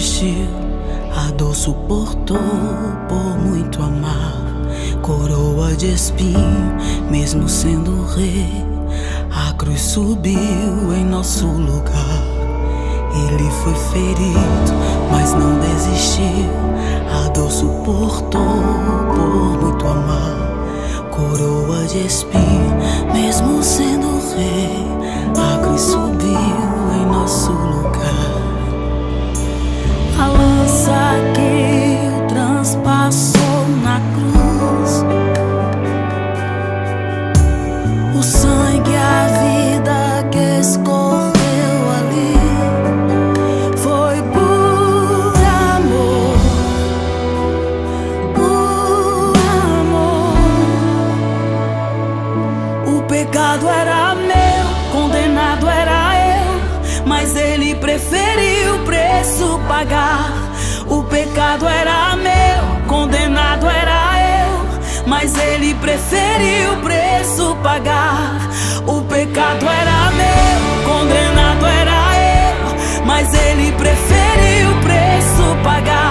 resistiu, a dor suportou por muito amar. Coroa de espinho, mesmo sendo rei, a cruz subiu em nosso lugar. Ele foi ferido, mas não desistiu. A dor suportou por muito amar. Coroa de espinho, mesmo sendo rei, a cruz subiu pagar. O pecado era meu, condenado era eu, mas ele preferiu o preço pagar. O pecado era meu, condenado era eu, mas ele preferiu o preço pagar.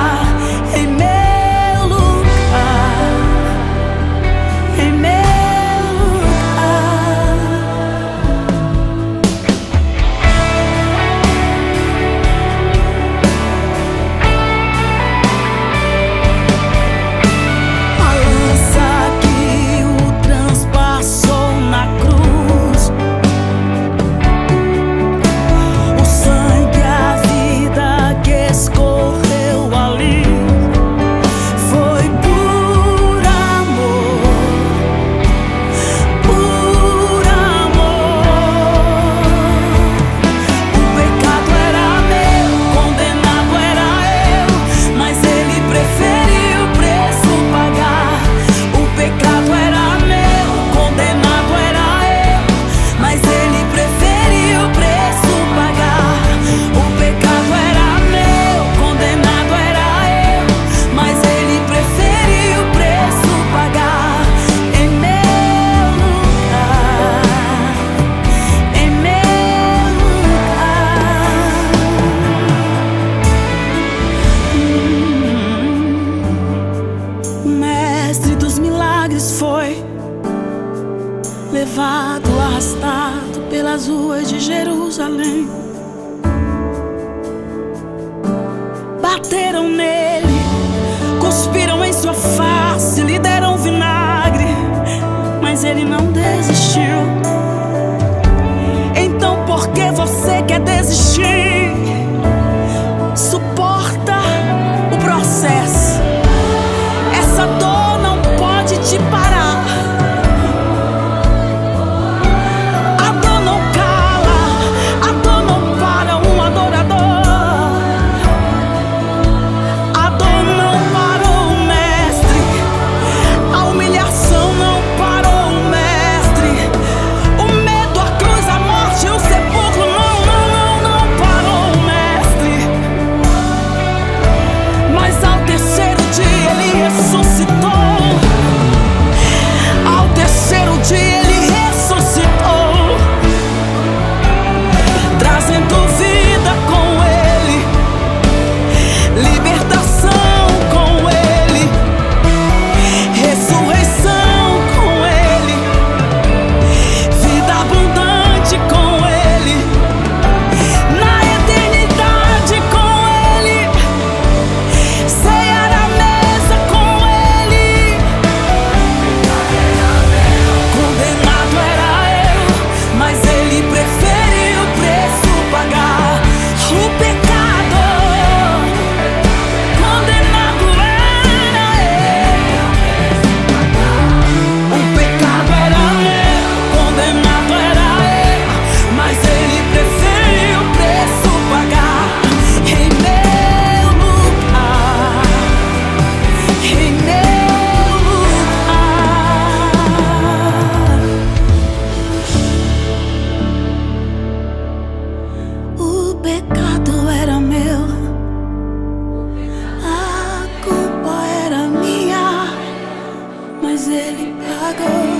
levado, arrastado pelas ruas de Jerusalém. Bateram nele, cuspiram em sua face, lhe deram vinagre, mas ele não desistiu. Então por que você quer desistir? I go?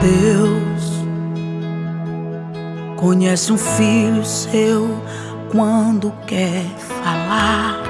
Deus conhece um filho seu quando quer falar.